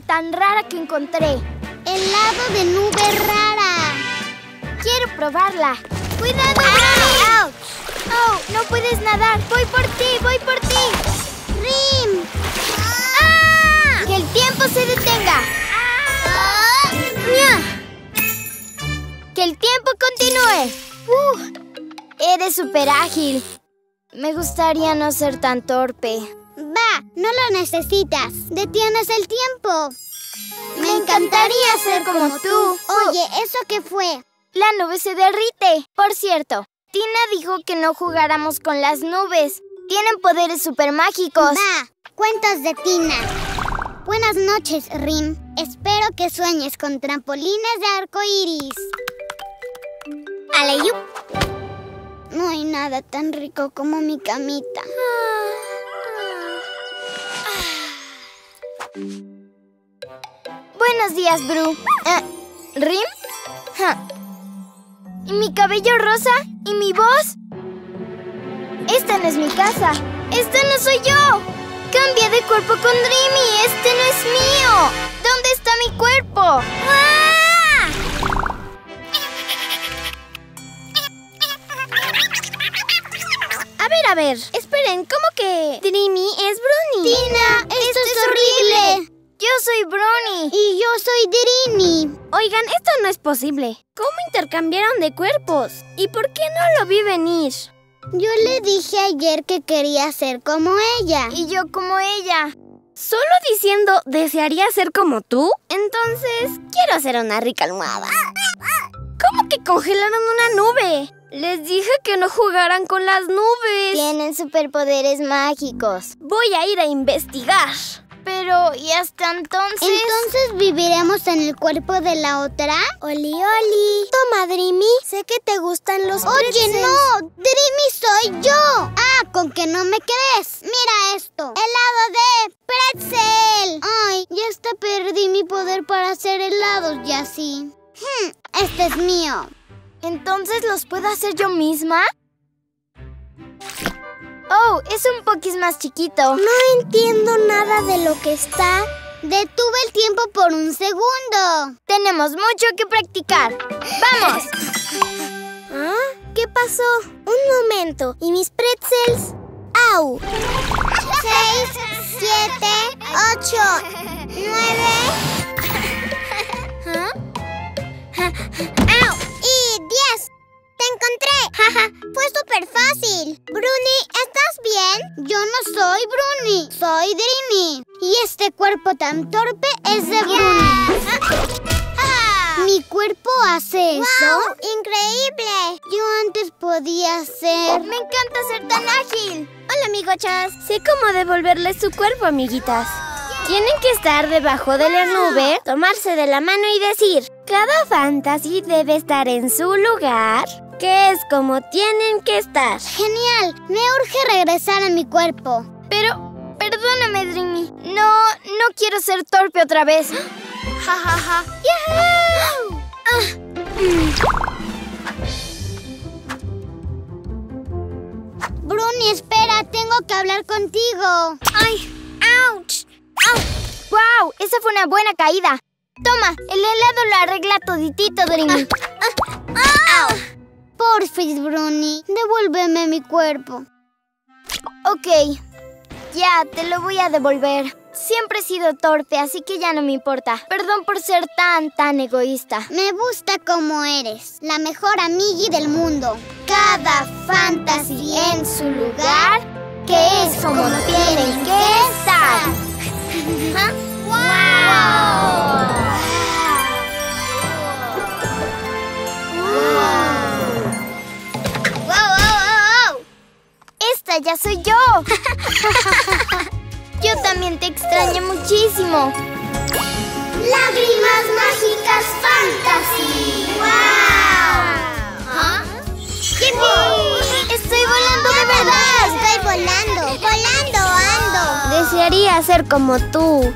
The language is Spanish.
nube tan rara que encontré. Helado de nube rara. Quiero probarla. ¡Cuidado, Bruni! ¡Oh, no puedes nadar! ¡Voy por ti, voy por ti! ¡Rim! ¡Ah! ¡Que el tiempo se detenga! ¡Ah! ¡Que el tiempo continúe! ¡Uh! Eres súper ágil. Me gustaría no ser tan torpe. Va, no lo necesitas. Detienes el tiempo. Me encantaría ser como tú. Oye, ¿eso qué fue? La nube se derrite. Por cierto, Tina dijo que no jugáramos con las nubes. Tienen poderes super mágicos. Va, cuentos de Tina. Buenas noches, Rim. Espero que sueñes con trampolines de arco iris. Aleyup. No hay nada tan rico como mi camita. Buenos días, Bru. Eh, ¿Rim? Ja. ¿Y mi cabello rosa? ¿Y mi voz? Esta no es mi casa. ¡Esta no soy yo! ¡Cambié de cuerpo con Dreamy! ¡Este no es mío! ¿Dónde está mi cuerpo? ¡Ah! Horrible! Yo soy Brony. Y yo soy Dreamy. Oigan, esto no es posible. ¿Cómo intercambiaron de cuerpos? ¿Y por qué no lo vi venir? Yo le dije ayer que quería ser como ella. Y yo como ella. ¿Solo diciendo desearía ser como tú? Entonces, quiero hacer una rica almohada. ¿Cómo que congelaron una nube? Les dije que no jugaran con las nubes. Tienen superpoderes mágicos. Voy a ir a investigar. Pero, ¿y hasta entonces? ¿Entonces viviremos en el cuerpo de la otra? Oli, oli. Toma, Dreamy. Sé que te gustan los Oye, pretzels. no. Dreamy soy yo. Ah, con que no me crees. Mira esto. Helado de pretzel. Ay, ya hasta perdí mi poder para hacer helados y así. Hmm, este es mío. ¿Entonces los puedo hacer yo misma? Oh, es un poquis más chiquito. No entiendo nada de lo que está. Detuve el tiempo por un segundo. Tenemos mucho que practicar. ¡Vamos! ¿Ah? ¿Qué pasó? Un momento. ¿Y mis pretzels? ¡Au! Seis, siete, ocho, nueve Yo no soy Bruni, soy Dreamy. Y este cuerpo tan torpe es de Bruni. ¿Mi cuerpo hace eso? ¡Increíble! Yo antes podía ser... Me encanta ser tan ágil. Hola, amigochas. Sé cómo devolverles su cuerpo, amiguitas. Tienen que estar debajo de la nube, tomarse de la mano y decir, cada fantasy debe estar en su lugar, que es como tienen que estar. Genial. Me urge regresar a mi cuerpo. Pero, perdóname, Dreamy. No, no quiero ser torpe otra vez. Ja, ja, ja. ¡Yahoo! Bruni, espera, tengo que hablar contigo. ¡Ay! ¡Auch! ¡Au! ¡Wow! Esa fue una buena caída. Toma, el helado lo arregla toditito, Dreamy. ¡Au! Porfis, Bruni, devuélveme mi cuerpo. Ok, ya, te lo voy a devolver. Siempre he sido torpe, así que ya no me importa. Perdón por ser tan, tan egoísta. Me gusta como eres, la mejor amigui del mundo. Cada fantasy en su lugar, que es como tienen que estar. ya soy yo! yo también te extraño muchísimo. Lágrimas mágicas fantasy. ¡Wow! ¿Ah? ¡Yipi! ¡Estoy volando de verdad! Estoy volando, volando ando. Desearía ser como tú.